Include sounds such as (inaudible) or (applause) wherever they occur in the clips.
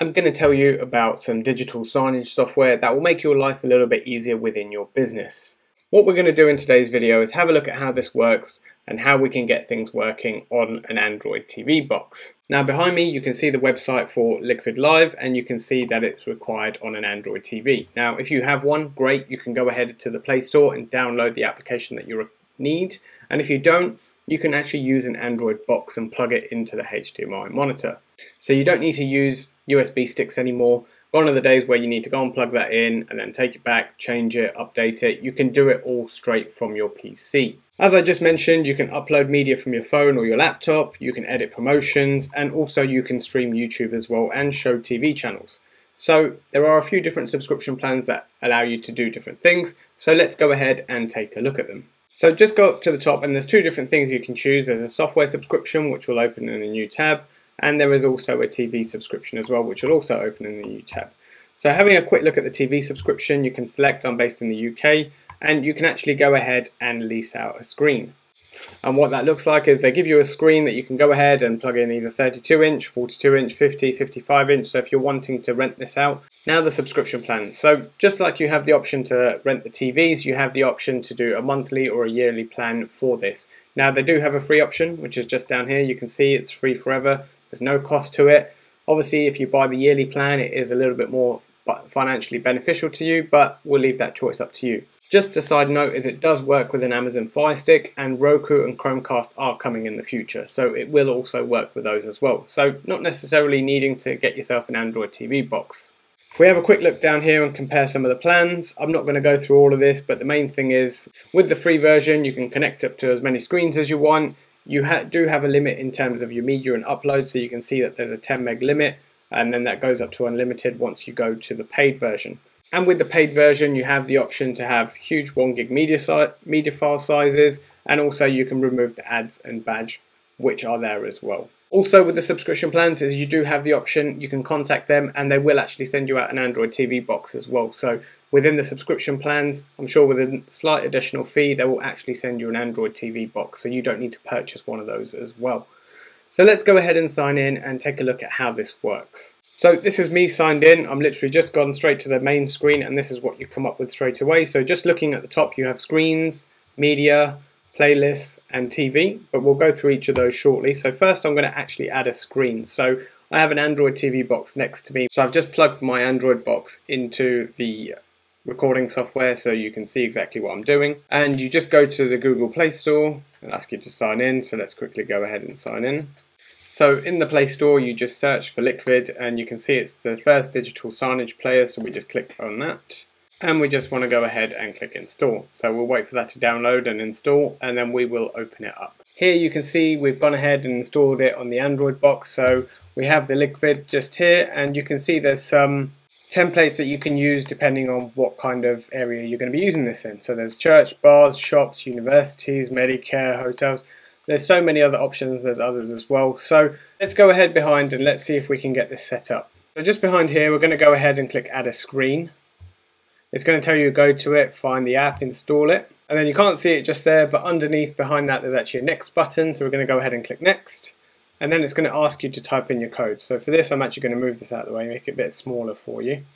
I'm going to tell you about some digital signage software that will make your life a little bit easier within your business. What we're going to do in today's video is have a look at how this works and how we can get things working on an Android TV box. Now behind me you can see the website for Liqvid Live and you can see that it's required on an Android TV. Now if you have one, great, you can go ahead to the Play Store and download the application that you need and if you don't, you can actually use an Android box and plug it into the HDMI monitor. So you don't need to use USB sticks anymore. Gone are the days where you need to go and plug that in and then take it back, change it, update it. You can do it all straight from your PC. As I just mentioned, you can upload media from your phone or your laptop, you can edit promotions, and also you can stream YouTube as well and show TV channels. So there are a few different subscription plans that allow you to do different things. So let's go ahead and take a look at them. So just go up to the top and there's two different things you can choose. There's a software subscription which will open in a new tab and there is also a TV subscription as well which will also open in a new tab. So having a quick look at the TV subscription you can select I'm based in the UK and you can actually go ahead and lease out a screen. And what that looks like is they give you a screen that you can go ahead and plug in either 32 inch, 42 inch, 50, 55 inch. So if you're wanting to rent this out, now the subscription plans. So just like you have the option to rent the TVs, you have the option to do a monthly or a yearly plan for this. Now they do have a free option, which is just down here. You can see it's free forever. There's no cost to it. Obviously, if you buy the yearly plan, it is a little bit more financially beneficial to you, but we'll leave that choice up to you. Just a side note is it does work with an Amazon Fire Stick and Roku and Chromecast are coming in the future so it will also work with those as well. So not necessarily needing to get yourself an Android TV box. If we have a quick look down here and compare some of the plans, I'm not going to go through all of this but the main thing is with the free version you can connect up to as many screens as you want. You ha do have a limit in terms of your media and upload so you can see that there's a 10 meg limit and then that goes up to unlimited once you go to the paid version. And with the paid version, you have the option to have huge 1 gig media, si media file sizes, and also you can remove the ads and badge, which are there as well. Also with the subscription plans is you do have the option, you can contact them and they will actually send you out an Android TV box as well. So within the subscription plans, I'm sure with a slight additional fee, they will actually send you an Android TV box. So you don't need to purchase one of those as well. So let's go ahead and sign in and take a look at how this works. So this is me signed in. I'm literally just gone straight to the main screen and this is what you come up with straight away. So just looking at the top you have screens, media, playlists and TV, but we'll go through each of those shortly. So first I'm going to actually add a screen. So I have an Android TV box next to me. So I've just plugged my Android box into the recording software so you can see exactly what I'm doing. And you just go to the Google Play Store and ask you to sign in. So let's quickly go ahead and sign in. So in the Play Store, you just search for Liqvid and you can see it's the first digital signage player. So we just click on that and we just want to go ahead and click install. So we'll wait for that to download and install and then we will open it up. Here you can see we've gone ahead and installed it on the Android box. So we have the Liqvid just here and you can see there's some templates that you can use depending on what kind of area you're going to be using this in. So there's church, bars, shops, universities, Medicare, hotels. There's so many other options, there's others as well. So let's go ahead behind and let's see if we can get this set up. So just behind here, we're going to go ahead and click add a screen. It's going to tell you go to it, find the app, install it. And then you can't see it just there, but underneath behind that, there's actually a next button. So we're going to go ahead and click next. And then it's going to ask you to type in your code. So for this, I'm actually going to move this out of the way, make it a bit smaller for you.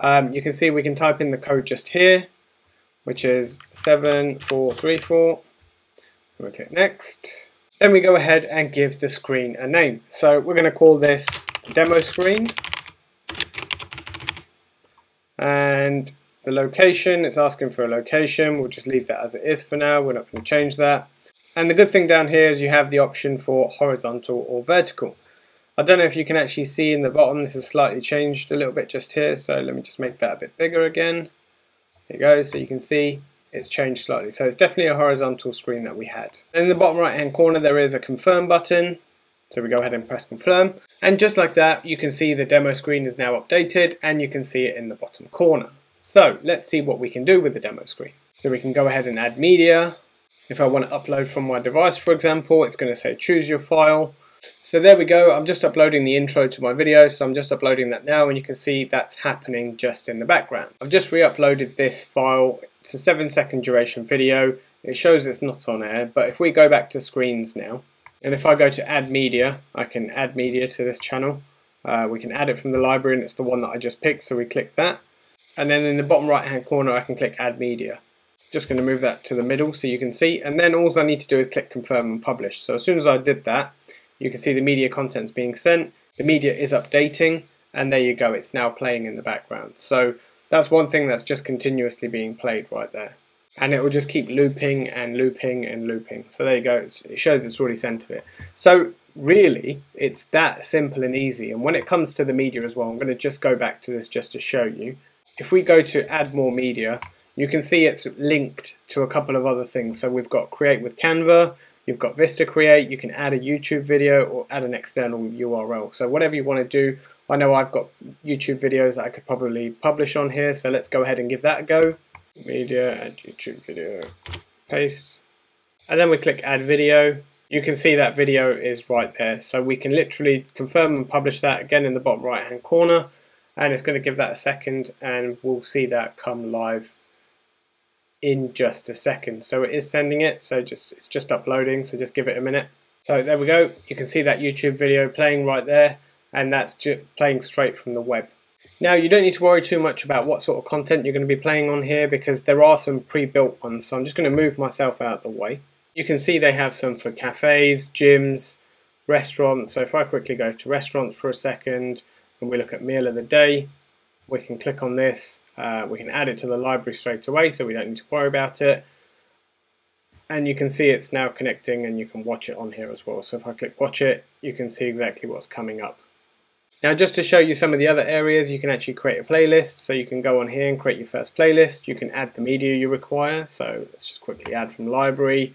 Um, you can see we can type in the code just here, which is 7434. We'll click next. Then we go ahead and give the screen a name. So we're going to call this demo screen. And the location, it's asking for a location. We'll just leave that as it is for now. We're not going to change that. And the good thing down here is you have the option for horizontal or vertical. I don't know if you can actually see in the bottom, this is slightly changed a little bit just here. So let me just make that a bit bigger again. There you go. So you can see it's changed slightly. So it's definitely a horizontal screen that we had. In the bottom right hand corner there is a confirm button. So we go ahead and press confirm. And just like that you can see the demo screen is now updated and you can see it in the bottom corner. So let's see what we can do with the demo screen. So we can go ahead and add media. If I want to upload from my device for example it's going to say choose your file. So there we go, I'm just uploading the intro to my video, so I'm just uploading that now and you can see that's happening just in the background. I've just re-uploaded this file it's a 7 second duration video. It shows it's not on air, but if we go back to screens now, and if I go to add media, I can add media to this channel. Uh, we can add it from the library and it's the one that I just picked, so we click that. And then in the bottom right hand corner I can click add media. Just going to move that to the middle so you can see and then all I need to do is click confirm and publish. So as soon as I did that you can see the media contents being sent, the media is updating and there you go it's now playing in the background. So that's one thing that's just continuously being played right there and it will just keep looping and looping and looping. So there you go, it shows it's already sent to it. So really, it's that simple and easy. And when it comes to the media as well, I'm going to just go back to this just to show you. If we go to add more media, you can see it's linked to a couple of other things. So we've got create with Canva, you've got Vista Create, you can add a YouTube video or add an external URL. So whatever you want to do, I know I've got YouTube videos that I could probably publish on here. So let's go ahead and give that a go media and YouTube video, paste, and then we click add video. You can see that video is right there. So we can literally confirm and publish that again in the bottom right hand corner and it's going to give that a second and we'll see that come live in just a second. So it is sending it, so just it's just uploading, so just give it a minute. So there we go, you can see that YouTube video playing right there and that's playing straight from the web. Now you don't need to worry too much about what sort of content you're going to be playing on here because there are some pre-built ones so I'm just going to move myself out of the way. You can see they have some for cafes, gyms, restaurants so if I quickly go to restaurants for a second and we look at meal of the day we can click on this, uh, we can add it to the library straight away so we don't need to worry about it and you can see it's now connecting and you can watch it on here as well so if I click watch it you can see exactly what's coming up. Now just to show you some of the other areas, you can actually create a playlist. So you can go on here and create your first playlist. You can add the media you require. So let's just quickly add from library.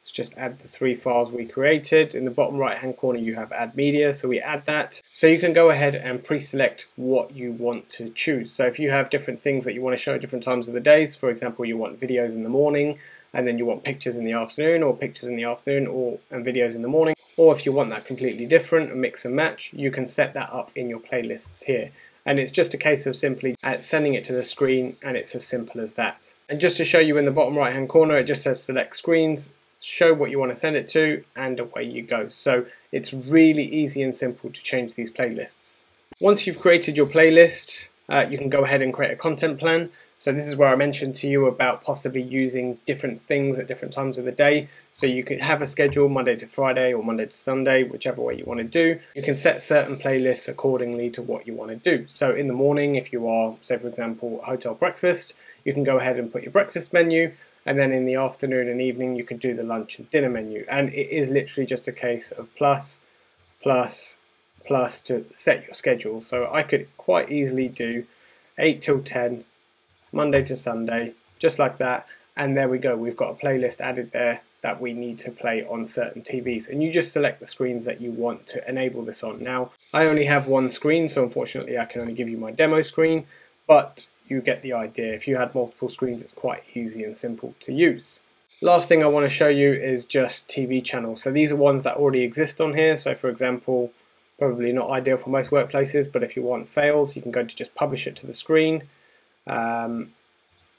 Let's just add the three files we created. In the bottom right hand corner you have add media, so we add that. So you can go ahead and pre-select what you want to choose. So if you have different things that you want to show at different times of the days, for example you want videos in the morning, and then you want pictures in the afternoon, or pictures in the afternoon, or and videos in the morning, or if you want that completely different, a mix and match, you can set that up in your playlists here. And it's just a case of simply sending it to the screen and it's as simple as that. And just to show you in the bottom right hand corner, it just says select screens, show what you want to send it to, and away you go. So it's really easy and simple to change these playlists. Once you've created your playlist, uh, you can go ahead and create a content plan. So this is where I mentioned to you about possibly using different things at different times of the day. So you could have a schedule Monday to Friday or Monday to Sunday, whichever way you want to do. You can set certain playlists accordingly to what you want to do. So in the morning, if you are, say for example, hotel breakfast, you can go ahead and put your breakfast menu and then in the afternoon and evening you can do the lunch and dinner menu and it is literally just a case of plus plus plus to set your schedule so I could quite easily do 8 till 10 Monday to Sunday, just like that. And there we go, we've got a playlist added there that we need to play on certain TVs. And you just select the screens that you want to enable this on. Now, I only have one screen, so unfortunately I can only give you my demo screen, but you get the idea. If you had multiple screens, it's quite easy and simple to use. Last thing I want to show you is just TV channels. So these are ones that already exist on here. So for example, probably not ideal for most workplaces, but if you want fails, you can go to just publish it to the screen um,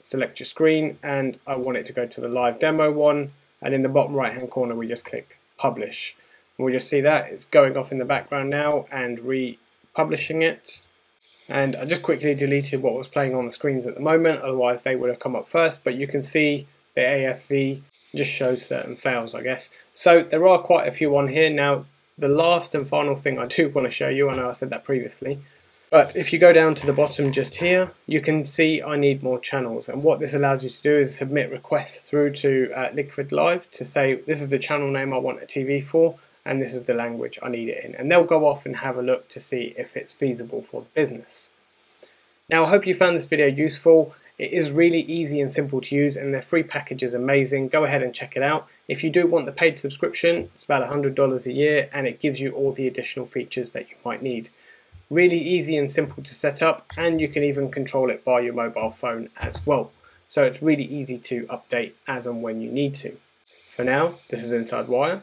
select your screen and I want it to go to the live demo one and in the bottom right hand corner we just click publish and we'll just see that it's going off in the background now and republishing it and I just quickly deleted what was playing on the screens at the moment otherwise they would have come up first but you can see the AFV just shows certain fails I guess. So there are quite a few on here. Now the last and final thing I (laughs) do want to show you I know I said that previously but if you go down to the bottom just here, you can see I need more channels. And what this allows you to do is submit requests through to uh, Liqvid Live to say, this is the channel name I want a TV for, and this is the language I need it in. And they'll go off and have a look to see if it's feasible for the business. Now, I hope you found this video useful. It is really easy and simple to use and their free package is amazing. Go ahead and check it out. If you do want the paid subscription, it's about $100 a year and it gives you all the additional features that you might need. Really easy and simple to set up and you can even control it by your mobile phone as well. So it's really easy to update as and when you need to. For now, this is Inside Wire